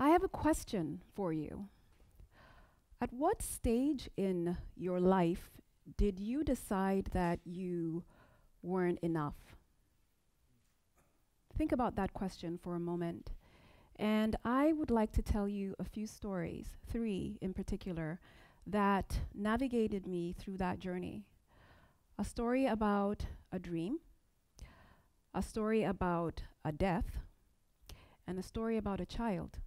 I have a question for you. At what stage in your life did you decide that you weren't enough? Think about that question for a moment. And I would like to tell you a few stories, three in particular, that navigated me through that journey. A story about a dream, a story about a death, and a story about a child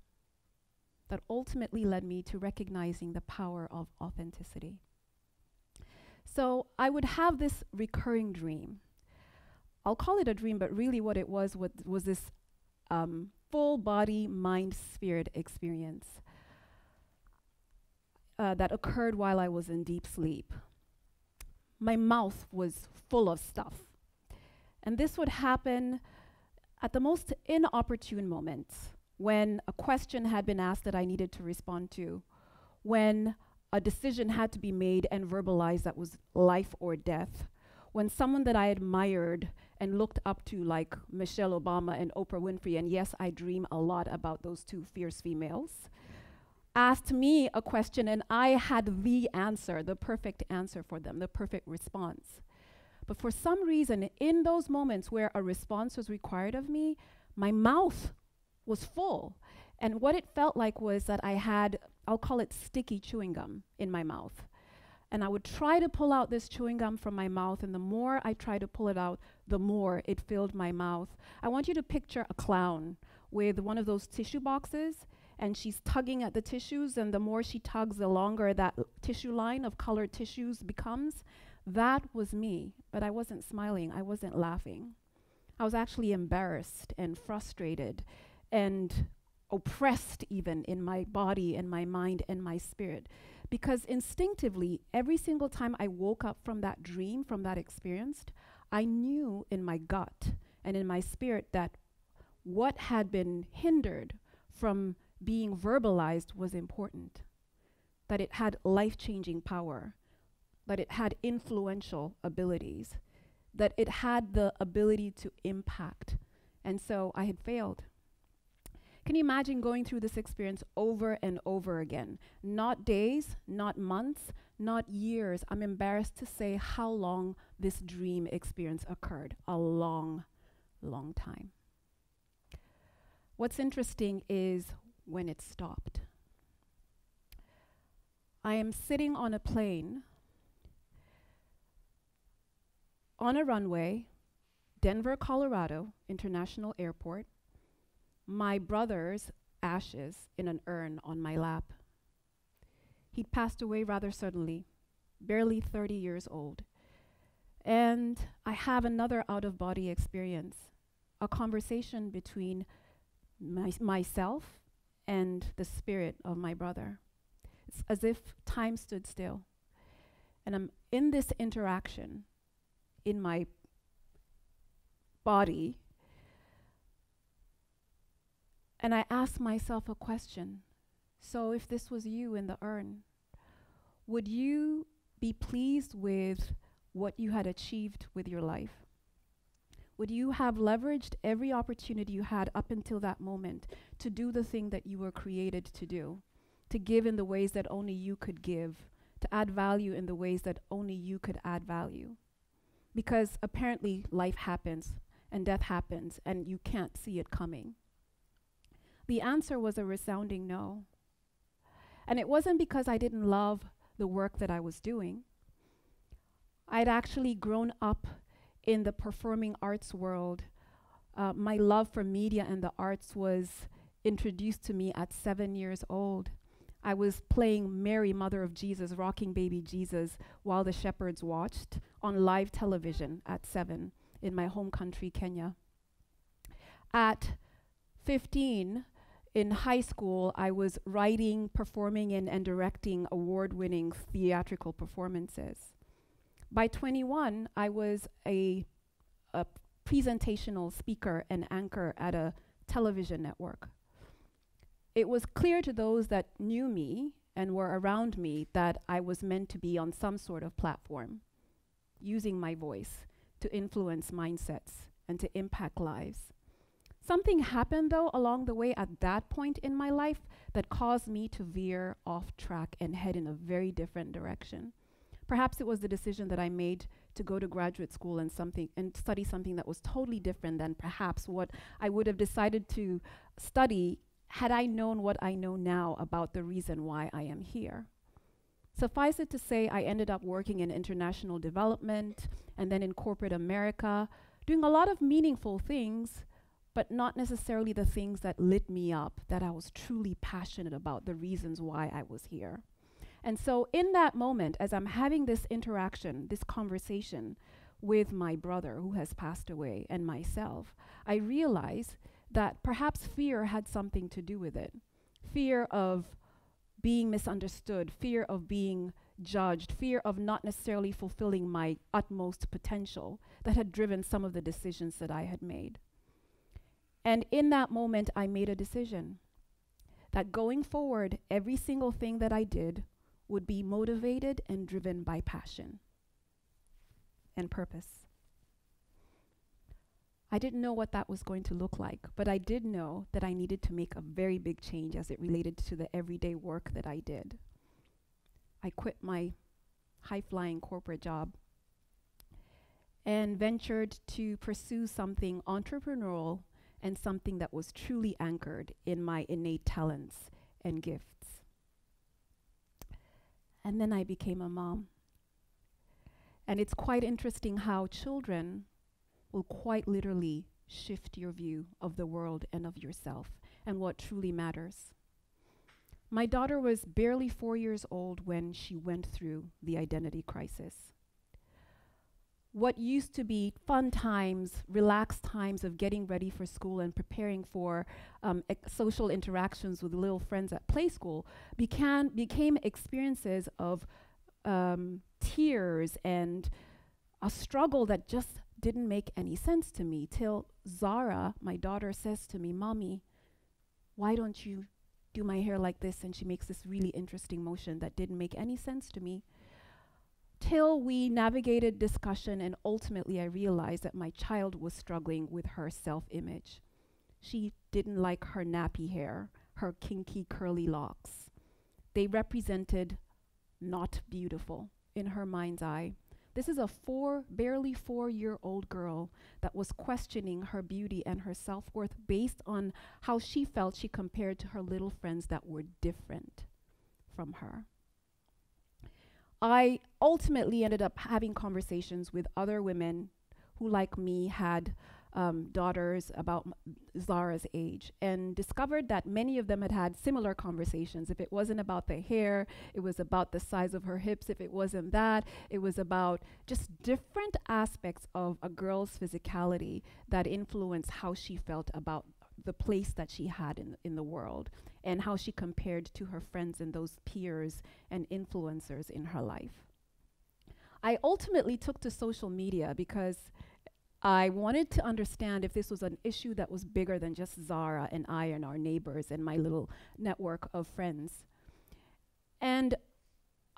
that ultimately led me to recognizing the power of authenticity. So I would have this recurring dream. I'll call it a dream, but really what it was was, was this um, full body, mind, spirit experience uh, that occurred while I was in deep sleep. My mouth was full of stuff. And this would happen at the most inopportune moments when a question had been asked that I needed to respond to, when a decision had to be made and verbalized that was life or death, when someone that I admired and looked up to, like Michelle Obama and Oprah Winfrey, and yes, I dream a lot about those two fierce females, asked me a question and I had the answer, the perfect answer for them, the perfect response. But for some reason, in those moments where a response was required of me, my mouth was full. And what it felt like was that I had, I'll call it sticky chewing gum in my mouth. And I would try to pull out this chewing gum from my mouth, and the more I tried to pull it out, the more it filled my mouth. I want you to picture a clown with one of those tissue boxes, and she's tugging at the tissues, and the more she tugs, the longer that tissue line of colored tissues becomes. That was me, but I wasn't smiling, I wasn't laughing. I was actually embarrassed and frustrated and oppressed even in my body and my mind and my spirit. Because instinctively, every single time I woke up from that dream, from that experience, I knew in my gut and in my spirit that what had been hindered from being verbalized was important, that it had life changing power, that it had influential abilities, that it had the ability to impact. And so I had failed. Can imagine going through this experience over and over again? Not days, not months, not years. I'm embarrassed to say how long this dream experience occurred. A long, long time. What's interesting is when it stopped. I am sitting on a plane on a runway, Denver, Colorado International Airport my brother's ashes in an urn on my lap. He'd passed away rather suddenly, barely 30 years old. And I have another out of body experience, a conversation between my myself and the spirit of my brother. It's as if time stood still. And I'm in this interaction in my body and I asked myself a question. So, if this was you in the urn, would you be pleased with what you had achieved with your life? Would you have leveraged every opportunity you had up until that moment to do the thing that you were created to do? To give in the ways that only you could give, to add value in the ways that only you could add value? Because apparently life happens and death happens and you can't see it coming. The answer was a resounding no. And it wasn't because I didn't love the work that I was doing. I'd actually grown up in the performing arts world. Uh, my love for media and the arts was introduced to me at seven years old. I was playing Mary, Mother of Jesus, rocking baby Jesus, while the shepherds watched on live television at seven in my home country, Kenya. At 15, in high school, I was writing, performing, and, and directing award winning theatrical performances. By 21, I was a, a presentational speaker and anchor at a television network. It was clear to those that knew me and were around me that I was meant to be on some sort of platform, using my voice to influence mindsets and to impact lives. Something happened, though, along the way at that point in my life that caused me to veer off track and head in a very different direction. Perhaps it was the decision that I made to go to graduate school and something and study something that was totally different than perhaps what I would have decided to study had I known what I know now about the reason why I am here. Suffice it to say, I ended up working in international development and then in corporate America, doing a lot of meaningful things, but not necessarily the things that lit me up, that I was truly passionate about, the reasons why I was here. And so, in that moment, as I'm having this interaction, this conversation with my brother who has passed away and myself, I realize that perhaps fear had something to do with it. Fear of being misunderstood, fear of being judged, fear of not necessarily fulfilling my utmost potential that had driven some of the decisions that I had made. And in that moment, I made a decision that going forward, every single thing that I did would be motivated and driven by passion and purpose. I didn't know what that was going to look like, but I did know that I needed to make a very big change as it related to the everyday work that I did. I quit my high flying corporate job and ventured to pursue something entrepreneurial and something that was truly anchored in my innate talents and gifts. And then I became a mom. And it's quite interesting how children will quite literally shift your view of the world and of yourself and what truly matters. My daughter was barely four years old when she went through the identity crisis. What used to be fun times, relaxed times of getting ready for school and preparing for um, social interactions with little friends at play school became experiences of um, tears and a struggle that just didn't make any sense to me till Zara, my daughter, says to me, Mommy, why don't you do my hair like this? And she makes this really interesting motion that didn't make any sense to me. Till we navigated discussion, and ultimately I realized that my child was struggling with her self image. She didn't like her nappy hair, her kinky, curly locks. They represented not beautiful in her mind's eye. This is a four, barely four year old girl that was questioning her beauty and her self worth based on how she felt she compared to her little friends that were different from her. I ultimately ended up having conversations with other women who, like me, had um, daughters about Zara's age and discovered that many of them had had similar conversations. If it wasn't about the hair, it was about the size of her hips. If it wasn't that, it was about just different aspects of a girl's physicality that influenced how she felt about the place that she had in, in the world and how she compared to her friends and those peers and influencers in her life. I ultimately took to social media because I wanted to understand if this was an issue that was bigger than just Zara and I and our neighbors and my little network of friends. And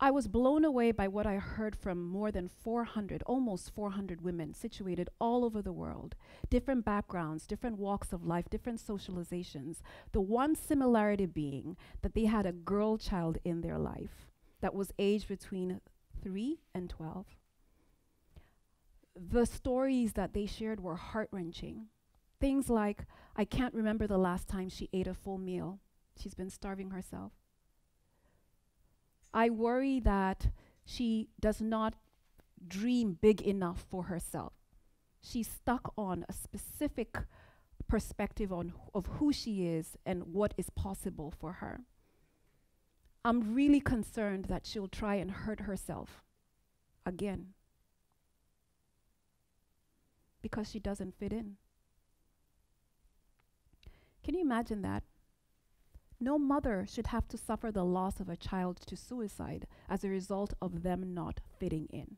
I was blown away by what I heard from more than 400, almost 400 women situated all over the world, different backgrounds, different walks of life, different socializations. The one similarity being that they had a girl child in their life that was aged between 3 and 12 the stories that they shared were heart wrenching. Things like, I can't remember the last time she ate a full meal. She's been starving herself. I worry that she does not dream big enough for herself. She's stuck on a specific perspective on of who she is and what is possible for her. I'm really concerned that she'll try and hurt herself again because she doesn't fit in. Can you imagine that? No mother should have to suffer the loss of a child to suicide as a result of them not fitting in.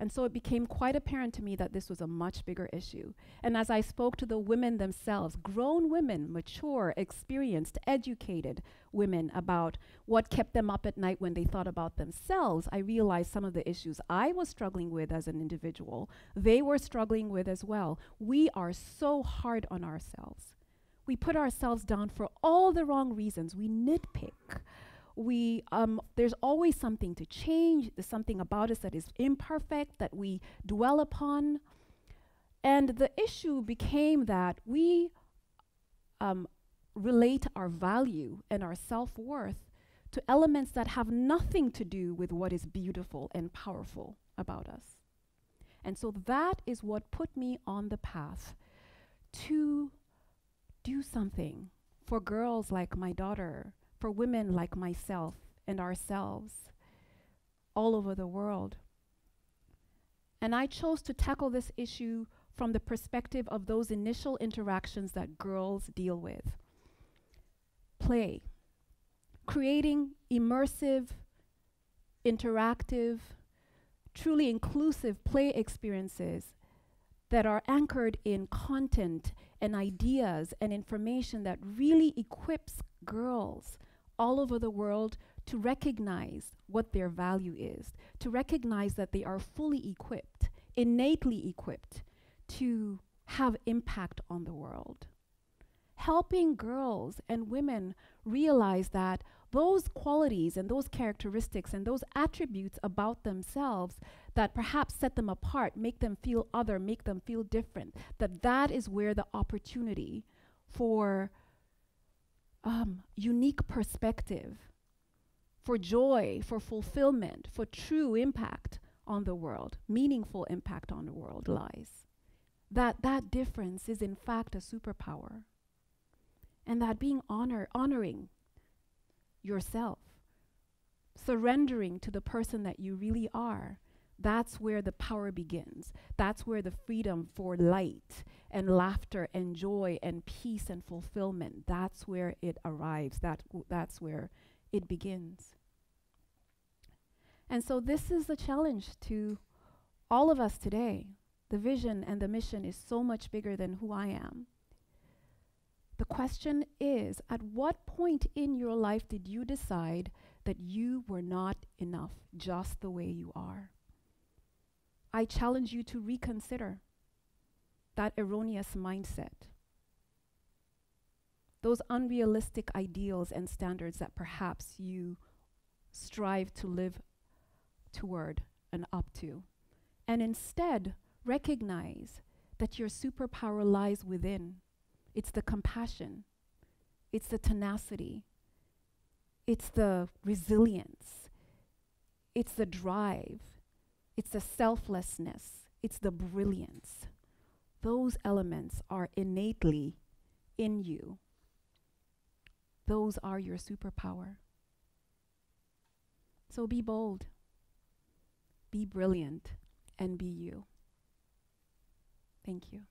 And so it became quite apparent to me that this was a much bigger issue. And as I spoke to the women themselves, grown women, mature, experienced, educated women, about what kept them up at night when they thought about themselves, I realized some of the issues I was struggling with as an individual, they were struggling with as well. We are so hard on ourselves. We put ourselves down for all the wrong reasons. We nitpick. We um, there's always something to change there's something about us that is imperfect that we dwell upon. And the issue became that we um, relate our value and our self-worth to elements that have nothing to do with what is beautiful and powerful about us. And so that is what put me on the path to do something for girls like my daughter for women like myself and ourselves all over the world. And I chose to tackle this issue from the perspective of those initial interactions that girls deal with. Play, creating immersive, interactive, truly inclusive play experiences that are anchored in content and ideas and information that really equips girls all over the world to recognize what their value is, to recognize that they are fully equipped, innately equipped to have impact on the world. Helping girls and women realize that those qualities and those characteristics and those attributes about themselves that perhaps set them apart, make them feel other, make them feel different, that that is where the opportunity for um, unique perspective, for joy, for fulfillment, for true impact on the world, meaningful impact on the world lies. That that difference is in fact a superpower. And that being honor honoring yourself, surrendering to the person that you really are, that's where the power begins. That's where the freedom for light and laughter and joy and peace and fulfillment, that's where it arrives. That that's where it begins. And so this is the challenge to all of us today. The vision and the mission is so much bigger than who I am. The question is at what point in your life did you decide that you were not enough just the way you are? I challenge you to reconsider that erroneous mindset. Those unrealistic ideals and standards that perhaps you strive to live toward and up to. And instead, recognize that your superpower lies within. It's the compassion, it's the tenacity, it's the resilience, it's the drive, it's the selflessness, it's the brilliance. Those elements are innately in you. Those are your superpower. So be bold, be brilliant, and be you. Thank you.